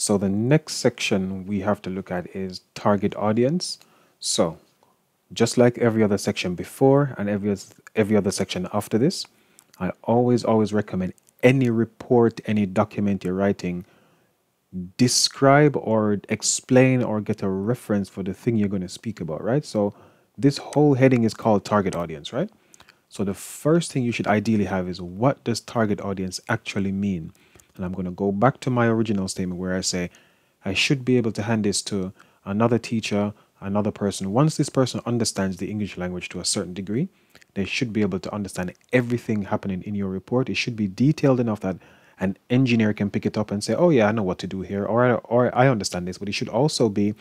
So the next section we have to look at is target audience. So just like every other section before and every, every other section after this, I always, always recommend any report, any document you're writing, describe or explain or get a reference for the thing you're going to speak about, right? So this whole heading is called target audience, right? So the first thing you should ideally have is what does target audience actually mean? And I'm going to go back to my original statement where I say I should be able to hand this to another teacher, another person. Once this person understands the English language to a certain degree, they should be able to understand everything happening in your report. It should be detailed enough that an engineer can pick it up and say, oh yeah, I know what to do here, or, or I understand this. But it should also be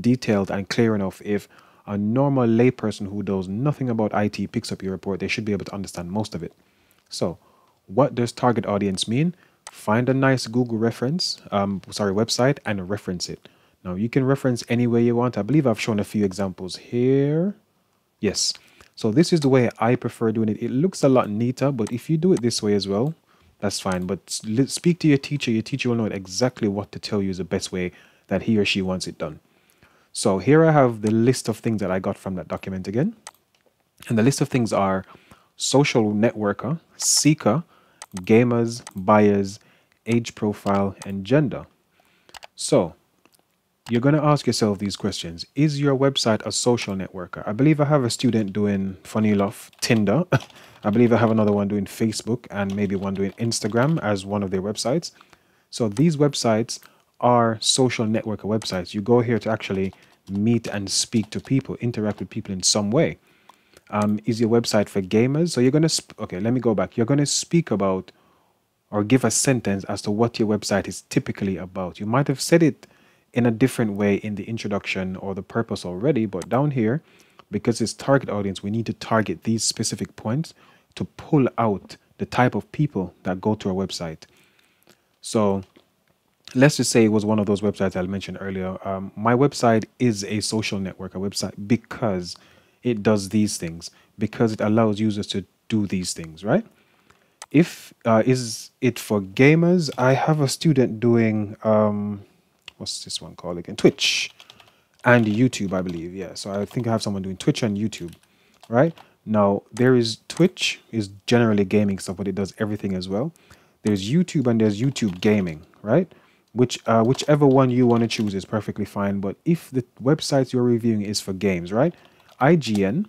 detailed and clear enough if a normal layperson who knows nothing about IT picks up your report, they should be able to understand most of it. So what does target audience mean? Find a nice Google reference, um, sorry, website and reference it. Now you can reference any way you want. I believe I've shown a few examples here. Yes. So this is the way I prefer doing it. It looks a lot neater, but if you do it this way as well, that's fine. But speak to your teacher. Your teacher will know exactly what to tell you is the best way that he or she wants it done. So here I have the list of things that I got from that document again. And the list of things are social networker, seeker, gamers, buyers, age profile, and gender. So you're going to ask yourself these questions. Is your website a social networker? I believe I have a student doing, funny enough, Tinder. I believe I have another one doing Facebook and maybe one doing Instagram as one of their websites. So these websites are social networker websites. You go here to actually meet and speak to people, interact with people in some way. Um, is your website for gamers? So you're going to, okay, let me go back. You're going to speak about or give a sentence as to what your website is typically about. You might have said it in a different way in the introduction or the purpose already, but down here, because it's target audience, we need to target these specific points to pull out the type of people that go to our website. So let's just say it was one of those websites I mentioned earlier. Um, my website is a social network, a website, because it does these things, because it allows users to do these things, right? If uh, is it for gamers, I have a student doing um, what's this one called again? Twitch and YouTube, I believe. Yeah, so I think I have someone doing Twitch and YouTube, right? Now there is Twitch is generally gaming stuff, but it does everything as well. There's YouTube and there's YouTube gaming, right? which uh, whichever one you want to choose is perfectly fine. But if the websites you're reviewing is for games, right? IGN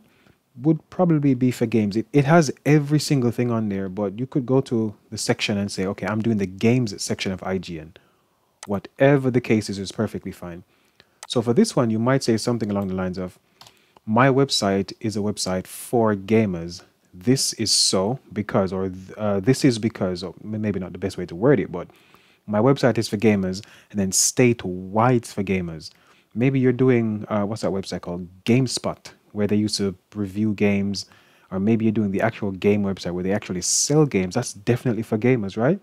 would probably be for games. It, it has every single thing on there, but you could go to the section and say, okay, I'm doing the games section of IGN. Whatever the case is, is perfectly fine. So for this one, you might say something along the lines of, my website is a website for gamers. This is so because, or uh, this is because, or maybe not the best way to word it, but my website is for gamers, and then statewide for gamers. Maybe you're doing uh, what's that website called? GameSpot, where they used to review games, or maybe you're doing the actual game website where they actually sell games. That's definitely for gamers, right?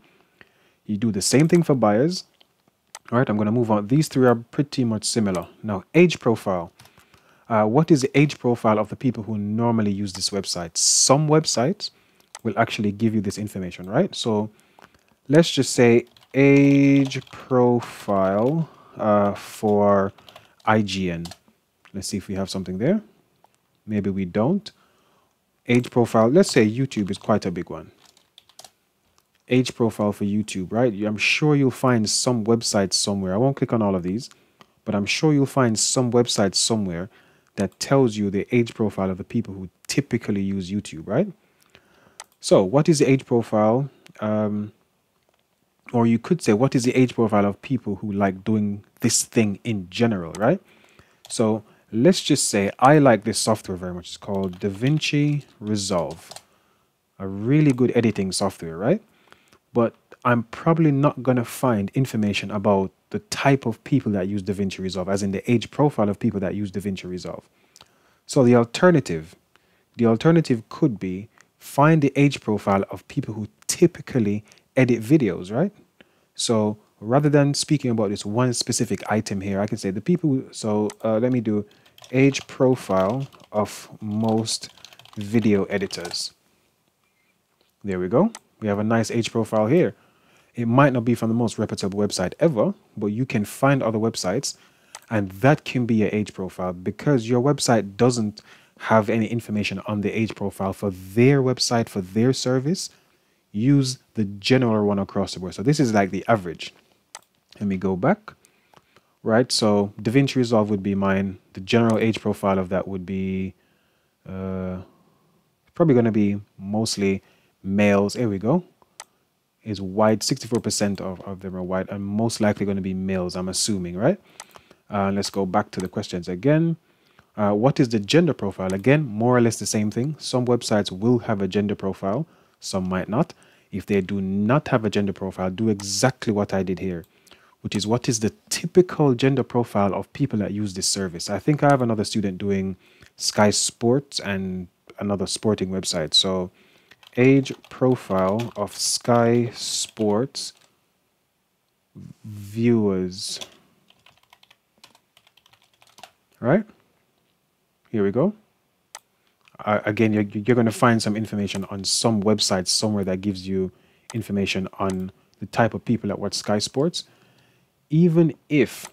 You do the same thing for buyers. All right, I'm going to move on. These three are pretty much similar. Now, age profile. Uh, what is the age profile of the people who normally use this website? Some websites will actually give you this information, right? So let's just say age profile uh, for IGN. Let's see if we have something there. Maybe we don't. Age profile, let's say YouTube is quite a big one. Age profile for YouTube, right? I'm sure you'll find some website somewhere. I won't click on all of these, but I'm sure you'll find some website somewhere that tells you the age profile of the people who typically use YouTube, right? So what is the age profile? Um, or you could say, what is the age profile of people who like doing this thing in general, right? So let's just say I like this software very much. It's called DaVinci Resolve, a really good editing software, right? But I'm probably not going to find information about the type of people that use DaVinci Resolve, as in the age profile of people that use DaVinci Resolve. So the alternative, the alternative could be find the age profile of people who typically edit videos, right? So rather than speaking about this one specific item here, I can say the people, so uh, let me do age profile of most video editors. There we go. We have a nice age profile here. It might not be from the most reputable website ever, but you can find other websites and that can be your age profile because your website doesn't have any information on the age profile for their website, for their service. Use the general one across the board. So this is like the average. Let me go back. Right, so DaVinci Resolve would be mine. The general age profile of that would be uh, probably going to be mostly males. Here we go. Is white, 64% of, of them are white, and most likely going to be males, I'm assuming, right? Uh, let's go back to the questions again. Uh, what is the gender profile? Again, more or less the same thing. Some websites will have a gender profile, some might not. If they do not have a gender profile, do exactly what I did here, which is what is the typical gender profile of people that use this service. I think I have another student doing Sky Sports and another sporting website. So, age profile of Sky Sports viewers right? Here we go. Uh, again, you're, you're going to find some information on some website somewhere that gives you information on the type of people that watch Sky Sports. Even if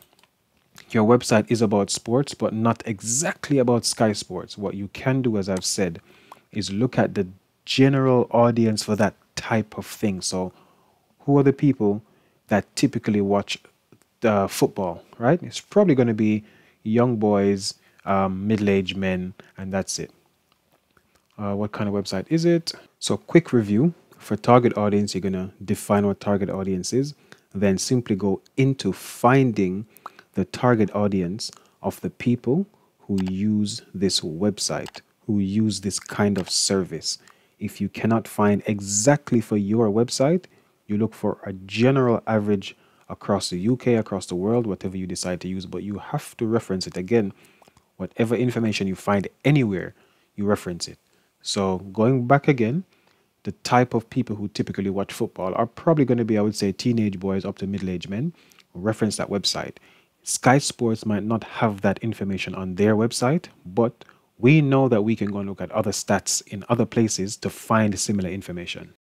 your website is about sports, but not exactly about Sky Sports, what you can do, as I've said, is look at the general audience for that type of thing. So, who are the people that typically watch the football, right? It's probably going to be young boys, um, middle aged men, and that's it. Uh, what kind of website is it? So, quick review for target audience, you're going to define what target audience is, then simply go into finding the target audience of the people who use this website, who use this kind of service. If you cannot find exactly for your website, you look for a general average across the UK, across the world, whatever you decide to use, but you have to reference it again. Whatever information you find anywhere, you reference it. So going back again, the type of people who typically watch football are probably going to be, I would say, teenage boys up to middle aged men. Reference that website. Sky Sports might not have that information on their website, but we know that we can go and look at other stats in other places to find similar information.